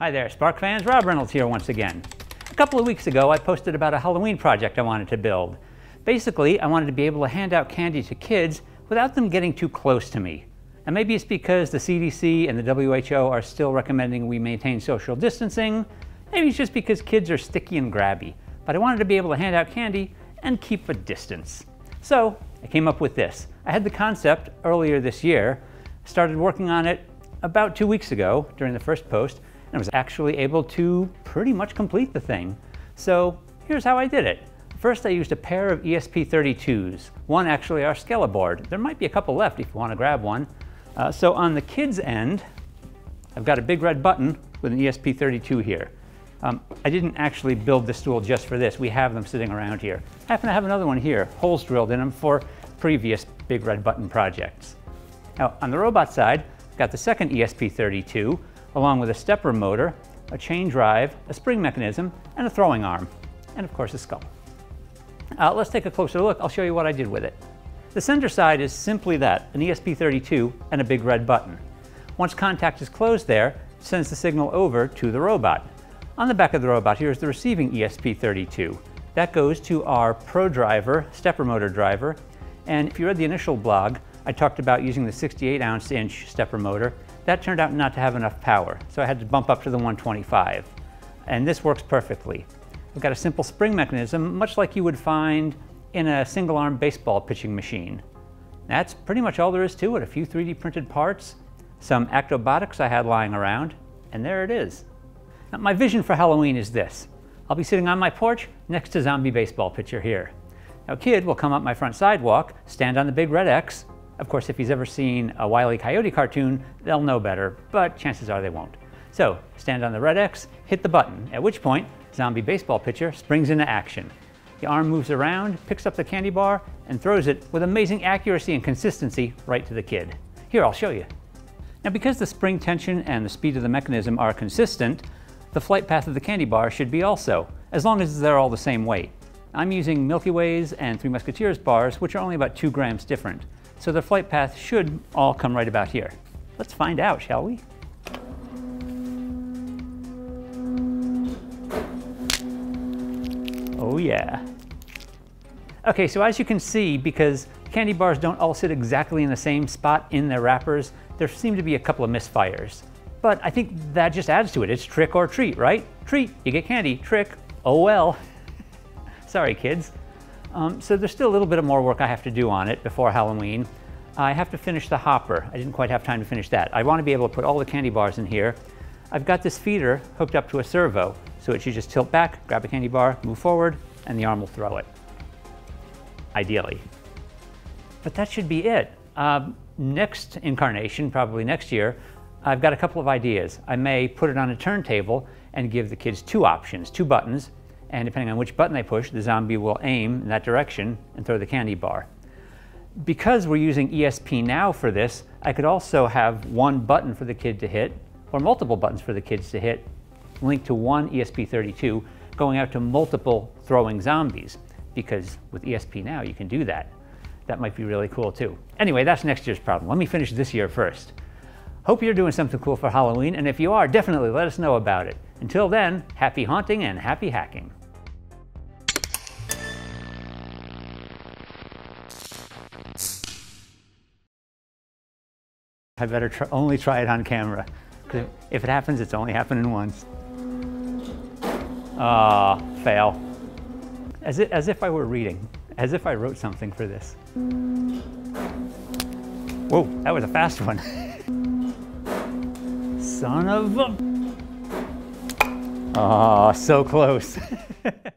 Hi there, Spark fans. Rob Reynolds here once again. A couple of weeks ago, I posted about a Halloween project I wanted to build. Basically, I wanted to be able to hand out candy to kids without them getting too close to me. And maybe it's because the CDC and the WHO are still recommending we maintain social distancing. Maybe it's just because kids are sticky and grabby. But I wanted to be able to hand out candy and keep a distance. So I came up with this. I had the concept earlier this year, started working on it about two weeks ago during the first post, and I was actually able to pretty much complete the thing. So here's how I did it. First, I used a pair of ESP32s. One actually our Skella board. There might be a couple left if you want to grab one. Uh, so on the kids end, I've got a big red button with an ESP32 here. Um, I didn't actually build the stool just for this. We have them sitting around here. I happen to have another one here, holes drilled in them for previous big red button projects. Now, on the robot side, I've got the second ESP32, along with a stepper motor, a chain drive, a spring mechanism, and a throwing arm, and of course a skull. Uh, let's take a closer look. I'll show you what I did with it. The center side is simply that, an ESP32 and a big red button. Once contact is closed there, it sends the signal over to the robot. On the back of the robot here is the receiving ESP32. That goes to our ProDriver, stepper motor driver. And if you read the initial blog, I talked about using the 68 ounce inch stepper motor. That turned out not to have enough power, so I had to bump up to the 125. And this works perfectly. We've got a simple spring mechanism, much like you would find in a single arm baseball pitching machine. That's pretty much all there is to it. A few 3D printed parts, some Actobotics I had lying around, and there it is. Now, my vision for Halloween is this. I'll be sitting on my porch next to zombie baseball pitcher here. Now, kid will come up my front sidewalk, stand on the big red X. Of course, if he's ever seen a Wile E. Coyote cartoon, they'll know better, but chances are they won't. So, stand on the red X, hit the button, at which point, zombie baseball pitcher springs into action. The arm moves around, picks up the candy bar, and throws it with amazing accuracy and consistency right to the kid. Here, I'll show you. Now, because the spring tension and the speed of the mechanism are consistent, the flight path of the candy bar should be also, as long as they're all the same weight. I'm using Milky Ways and Three Musketeers bars, which are only about two grams different. So the flight path should all come right about here. Let's find out, shall we? Oh yeah. Okay, so as you can see, because candy bars don't all sit exactly in the same spot in their wrappers, there seem to be a couple of misfires. But I think that just adds to it. It's trick or treat, right? Treat, you get candy. Trick, oh well. Sorry, kids. Um, so there's still a little bit of more work I have to do on it before Halloween. I have to finish the hopper. I didn't quite have time to finish that. I want to be able to put all the candy bars in here. I've got this feeder hooked up to a servo, so it should just tilt back, grab a candy bar, move forward, and the arm will throw it. Ideally. But that should be it. Um, next incarnation, probably next year, I've got a couple of ideas. I may put it on a turntable and give the kids two options, two buttons, and depending on which button they push, the zombie will aim in that direction and throw the candy bar. Because we're using ESP-NOW for this, I could also have one button for the kid to hit, or multiple buttons for the kids to hit, linked to one ESP32, going out to multiple throwing zombies. Because with ESP-NOW, you can do that. That might be really cool too. Anyway, that's next year's problem. Let me finish this year first. Hope you're doing something cool for Halloween, and if you are, definitely let us know about it. Until then, happy haunting and happy hacking. I better try, only try it on camera. If it happens, it's only happening once. Ah, oh, fail. As if, as if I were reading, as if I wrote something for this. Whoa, that was a fast one. Son of a... Oh, so close.